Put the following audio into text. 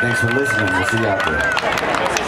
Thanks for listening. We'll see you out there.